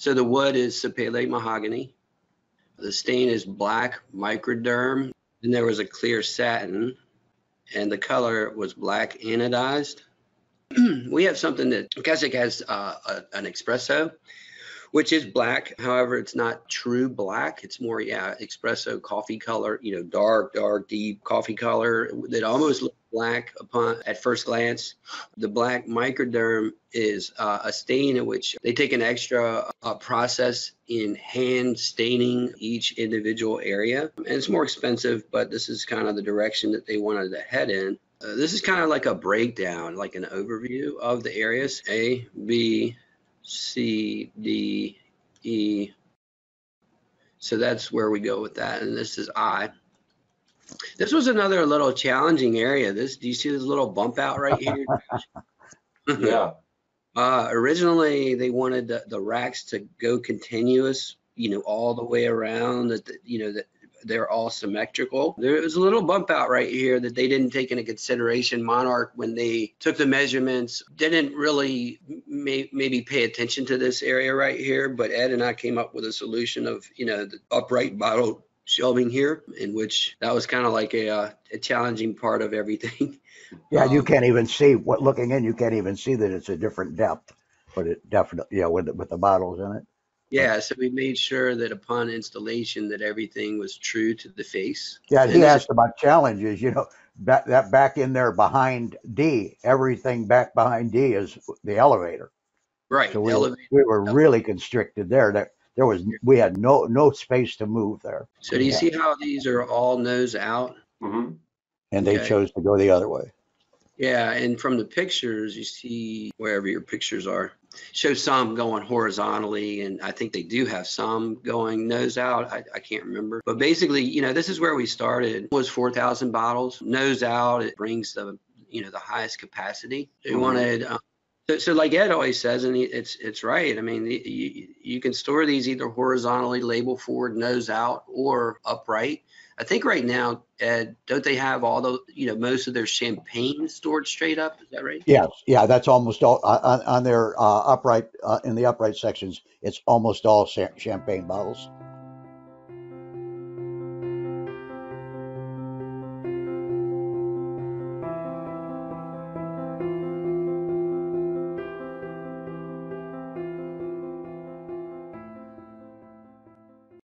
So the wood is sapele mahogany. The stain is black microderm. Then there was a clear satin, and the color was black anodized. we have something that Keswick has uh, a, an espresso, which is black. However, it's not true black. It's more, yeah, espresso coffee color, you know, dark, dark, deep coffee color that almost looks black upon at first glance. The black microderm is uh, a stain in which they take an extra uh, process in hand staining each individual area. And it's more expensive, but this is kind of the direction that they wanted to head in. Uh, this is kind of like a breakdown, like an overview of the areas A, B, C, D, E. So that's where we go with that. And this is I. This was another little challenging area. This, do you see this little bump out right here? Yeah, Uh, originally, they wanted the, the racks to go continuous, you know, all the way around. That the- you know that they're all symmetrical. There was a little bump out right here that they didn't take into consideration. Monarch, when they took the measurements, didn't really may, maybe pay attention to this area right here. But Ed and I came up with a solution of you know the upright bottle shelving here, in which that was kind of like a, uh, a challenging part of everything. Yeah, you Um, can't even see what looking in. You can't even see that it's a different depth, but it definitely yeah with the- with the bottles in it. Yeah, so we made sure that upon installation that everything was true to the face. Yeah, And he this asked about challenges. You know, that that back in there behind D, everything back behind D is the elevator. Right, So we were, elevator. we were really constricted there. That there was we had no no space to move there, So do you Yeah. see how these are all nose out? mhm. and they Okay. chose to go the other way. Yeah, and from the pictures, you see wherever your pictures are, show some going horizontally, and I think they do have some going nose out. I, I can't remember, but basically, you know, this is where we started. Was 4,000 bottles nose out? It brings the you know the highest capacity. They Mhm. wanted. Um, so, like Ed always says, and it's it's right. I mean, you, you can store these either horizontally, label forward, nose out, or upright. I think right now, Ed, don't they have all the, you know, most of their champagne stored straight up? Is that right? Yes, yeah, that's almost all on, on their uh, upright uh, in the upright sections. It's almost all champagne bottles.